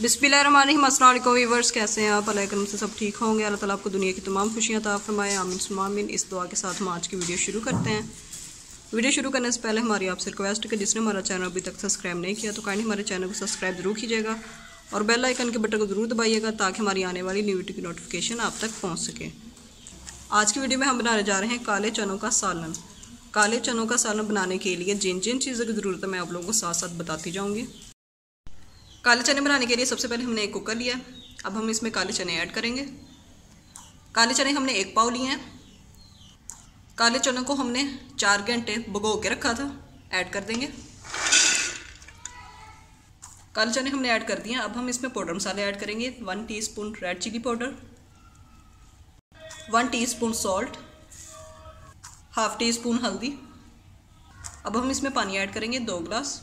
वालेकुम वीवर्स, कैसे हैं आप? अल्लाह से सब ठीक होंगे। अल्लाह ताला आपको दुनिया की तमाम खुशियाँ ता फरमाए। आमीन सुमामिन इस दुआ के साथ हम आज की वीडियो शुरू करते हैं। वीडियो शुरू करने से पहले हमारी आपसे रिक्वेस्ट है कि जिसने हमारा चैनल अभी तक सब्सक्राइब नहीं किया तो काइंडली हमारे चैनल को सब्सक्राइब ज़रूर कीजिएगा और बेल आइकन के बटन को ज़रूर दबाइएगा ताकि हमारी आने वाली न्यू वीडियो की नोटिफिकेशन आप तक पहुँच सके। आज की वीडियो में हम बनाने जा रहे हैं काले चनों का सालन। काले चनों का सालन बनाने के लिए जिन जिन चीज़ों की ज़रूरत है मैं आप लोगों को साथ साथ बताती जाऊँगी। काले चने बनाने के लिए सबसे पहले हमने एक कुकर लिया। अब हम इसमें काले चने ऐड करेंगे। काले चने हमने एक पाव लिए हैं। काले चनों को हमने चार घंटे भगो के रखा था। ऐड कर देंगे। काले चने हमने ऐड कर दिए अब हम इसमें पाउडर मसाले ऐड करेंगे। One teaspoon red chilli powder one teaspoon salt half teaspoon हल्दी। अब हम इसमें पानी ऐड करेंगे दो गिलास।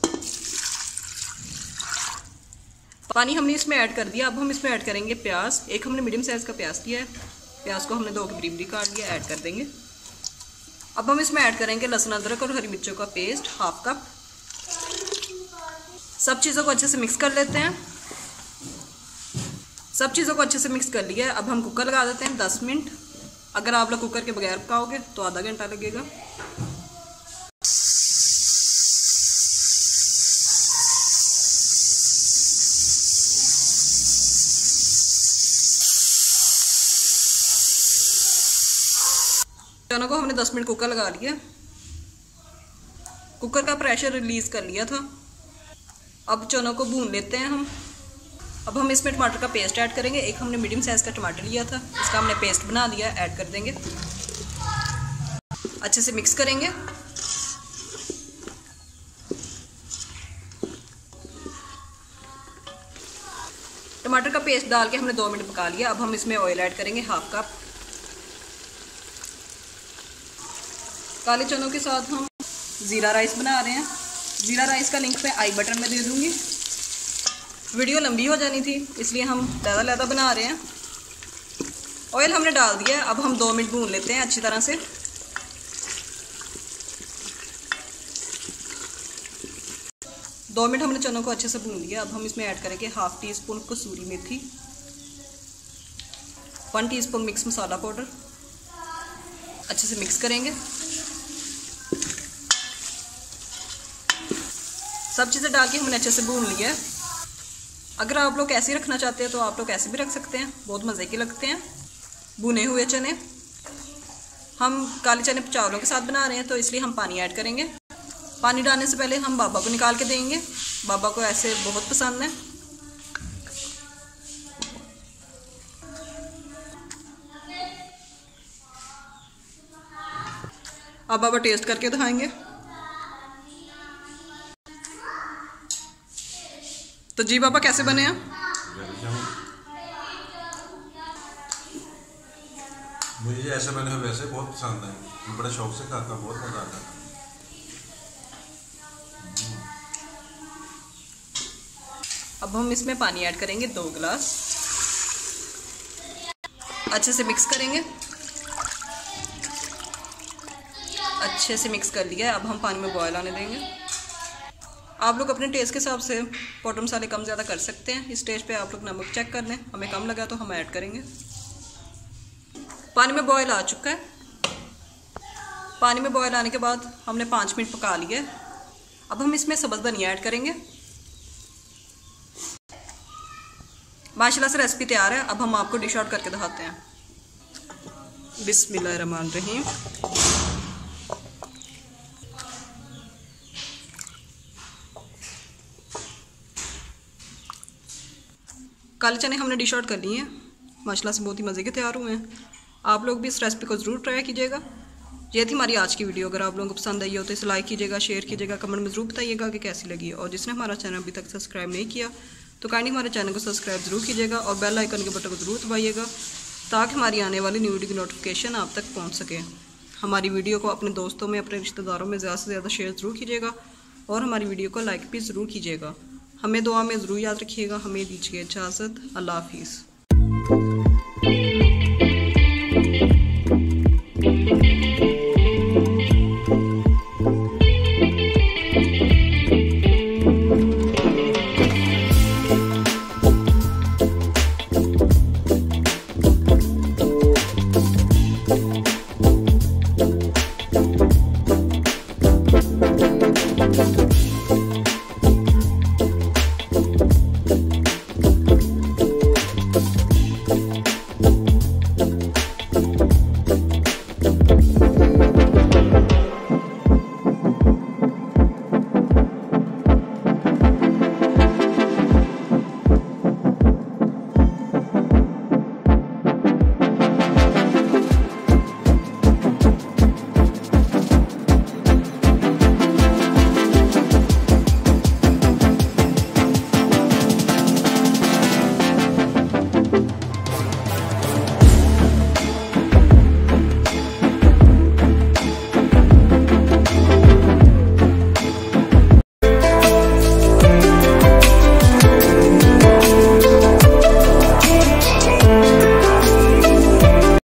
पानी हमने इसमें ऐड कर दिया, अब हम इसमें ऐड करेंगे प्याज। एक हमने मीडियम साइज़ का प्याज दिया है। प्याज को हमने दो बरी बरी काट दिया, ऐड कर देंगे। अब हम इसमें ऐड करेंगे लहसुन, अदरक और हरी मिर्चों का पेस्ट हाफ़ कप सब चीज़ों को अच्छे से मिक्स कर लेते हैं। सब चीज़ों को अच्छे से मिक्स कर लिया अब हम कुकर लगा देते हैं दस मिनट। अगर आप लोग कुकर के बगैर पकाओगे तो आधा घंटा लगेगा। चनों को हमने 10 मिनट कुकर लगा लिया। कुकर का प्रेशर रिलीज़ कर लिया था। अब चनों को भून लेते हैं हम। अब हम इसमें टमाटर का पेस्ट ऐड करेंगे। एक हमने मीडियम साइज़ का टमाटर लिया था। इसका हमने पेस्ट बना दिया ऐड कर देंगे। अच्छे से मिक्स करेंगे। टमाटर का पेस्ट डाल के हमने दो मिनट पका लिया। अब हम इसमें ऑयल ऐड करेंगे हाफ़ कप काले चनों के साथ हम ज़ीरा राइस बना रहे हैं। ज़ीरा राइस का लिंक मैं आई बटन में दे दूँगी। वीडियो लंबी हो जानी थी, इसलिए हम ज़्यादा ज़्यादा बना रहे हैं। ऑयल हमने डाल दिया अब हम दो मिनट भून लेते हैं अच्छी तरह से। दो मिनट हमने चनों को अच्छे से भून लिया, अब हम इसमें ऐड करेंगे हाफ़ टी स्पून कसूरी मेथी, one teaspoon mix masala powder. अच्छे से मिक्स करेंगे। सब चीज़ें डाल के हमने अच्छे से भून लिया है। अगर आप लोग ऐसे रखना चाहते हैं तो आप लोग ऐसे भी रख सकते हैं। बहुत मज़े के लगते हैं। भुने हुए चने। हम काले चने चावलों के साथ बना रहे हैं तो इसलिए हम पानी ऐड करेंगे। पानी डालने से पहले हम बाबा को निकाल के देंगे। बाबा को ऐसे बहुत पसंद है। अब बाबा टेस्ट करके दिखाएँगे। तो जी बाबा कैसे बने हैं मुझे ऐसे बने हुए वैसे बहुत पसंद है। मैं बड़े शौक से खाता हूँ बहुत मज़ा आता है। अब हम इसमें पानी ऐड करेंगे दो गिलास। अच्छे से मिक्स करेंगे। अच्छे से मिक्स कर लिया अब हम पानी में बॉयल आने देंगे। आप लोग अपने टेस्ट के हिसाब से पाउडर मसाले कम ज़्यादा कर सकते हैं। इस स्टेज पे आप लोग नमक चेक कर लें। हमें कम लगा तो हम ऐड करेंगे। पानी में बॉयल आ चुका है। पानी में बॉयल आने के बाद हमने पाँच मिनट पका लिया अब हम इसमें सब्ज़ धनिया ऐड करेंगे। माशाल्लाह से रेसिपी तैयार है। अब हम आपको डिश आउट करके दिखाते हैं। बिस्मिल्लाह रहीम काले चने हमने डिश आउट कर लिए हैं। माशाल्लाह से बहुत ही मज़े के तैयार हुए हैं। आप लोग भी इस रेसिपी को ज़रूर ट्राई कीजिएगा। ये थी हमारी आज की वीडियो अगर आप लोगों को पसंद आई हो तो इसे लाइक कीजिएगा शेयर कीजिएगा कमेंट में ज़रूर बताइएगा कि कैसी लगी। और जिसने हमारा चैनल अभी तक सब्सक्राइब नहीं किया तो काइंडली हमारे चैनल को सब्सक्राइब ज़रूर कीजिएगा और बेल आइकन के बटन को ज़रूर दबाइएगा, ताकि हमारी आने वाली न्यू वीडियो की नोटिफिकेशन आप तक पहुँच सके। हमारी वीडियो को अपने दोस्तों में, अपने रिश्तेदारों में ज़्यादा से ज़्यादा शेयर ज़रूर कीजिएगा और हमारी वीडियो को लाइक भी ज़रूर कीजिएगा। हमें दुआ में ज़रूर याद रखिएगा। हमें दीजिए इजाज़त। अल्लाह हाफिज़।